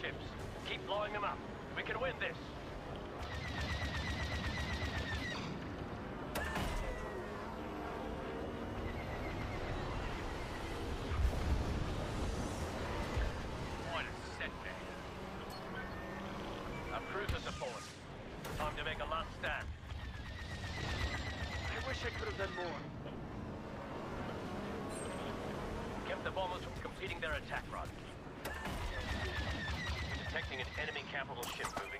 ships. Keep blowing them up. We can win this. What a setback. Cruisers are forward. Time to make a last stand. I wish I could have done more. Kept the bombers from completing their attack enemy capital ship moving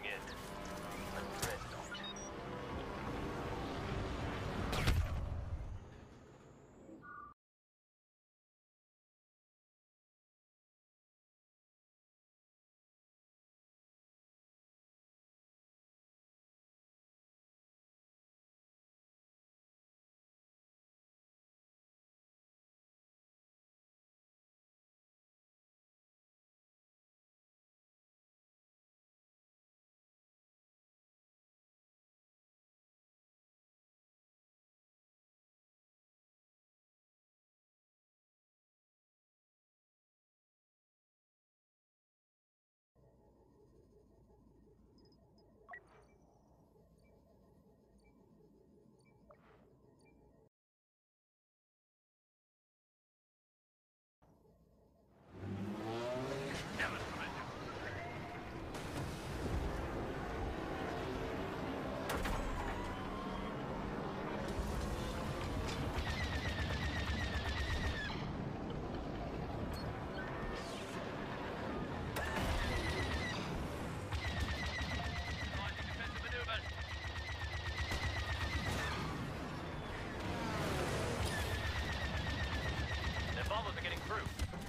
through.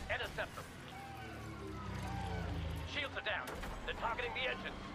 Intercept them. Shields are down. They're targeting the engines.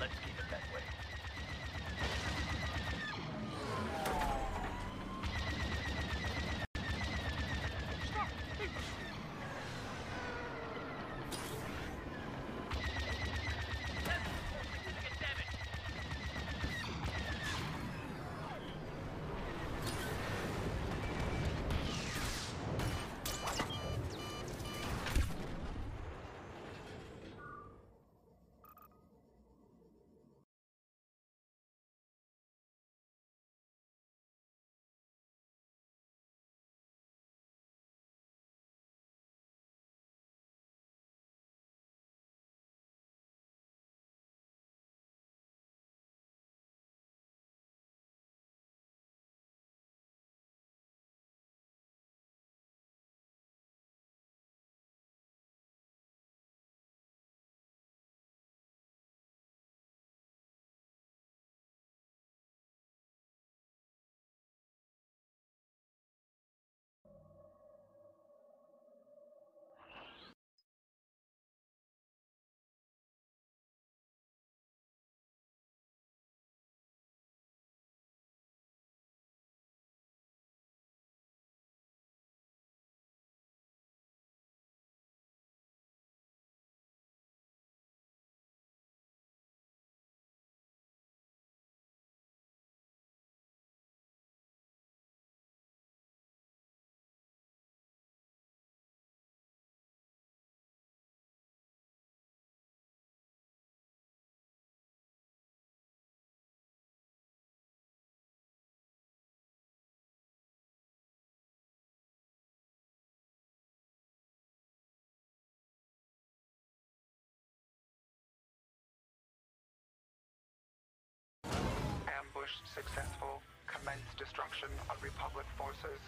Let's keep it that way. Ambush successful. Commence destruction of Republic forces.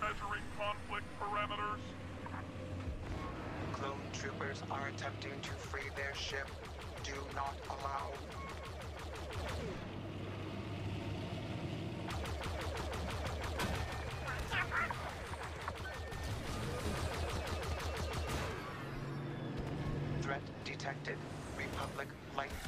Measuring conflict parameters. Clone troopers are attempting to free their ship. Do not allow. Threat detected. Republic light.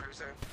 cruiser.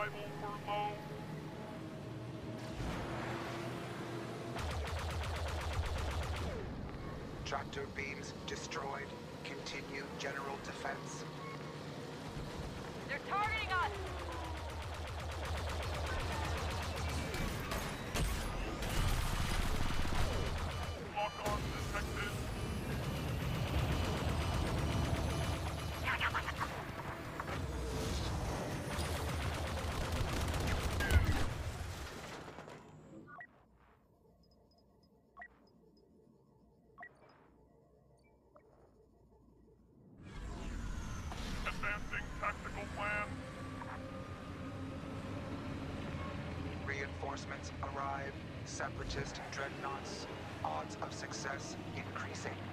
Survival for low. Tractor beams destroyed. Continue general defense. They're targeting us! Tactical plan. Reinforcements arrive. Separatist dreadnoughts. Odds of success increasing.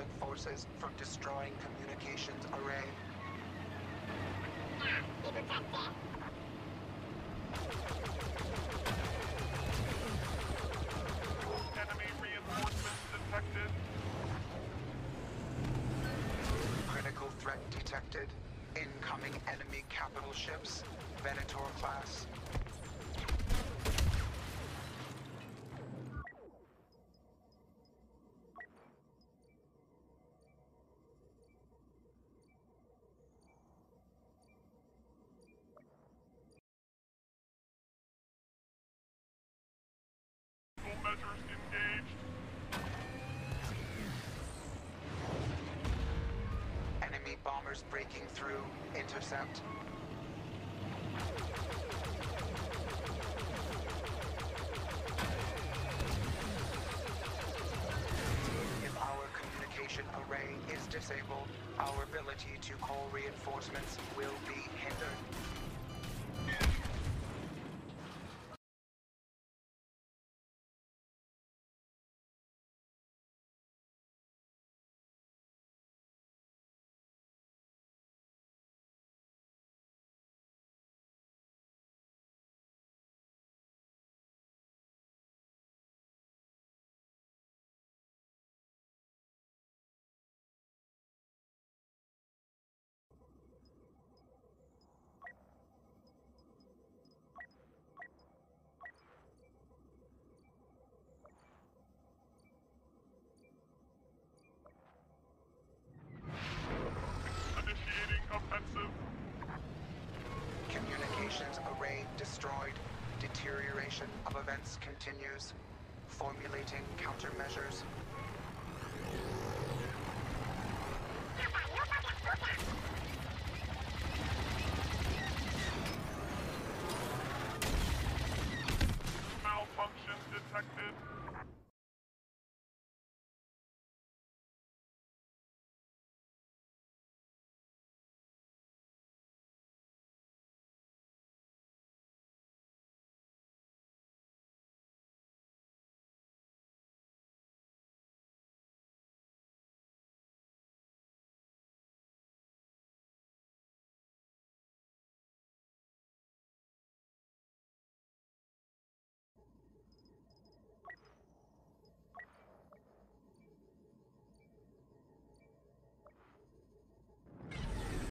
Republic forces from destroying communications array. Enemy reinforcements detected. Critical threat detected. Incoming enemy capital ships. Venator class. Measures engaged. Enemy bombers breaking through. Intercept. If our communication array is disabled, our ability to call reinforcements will be hindered. destroyed, deterioration of events continues, formulating countermeasures.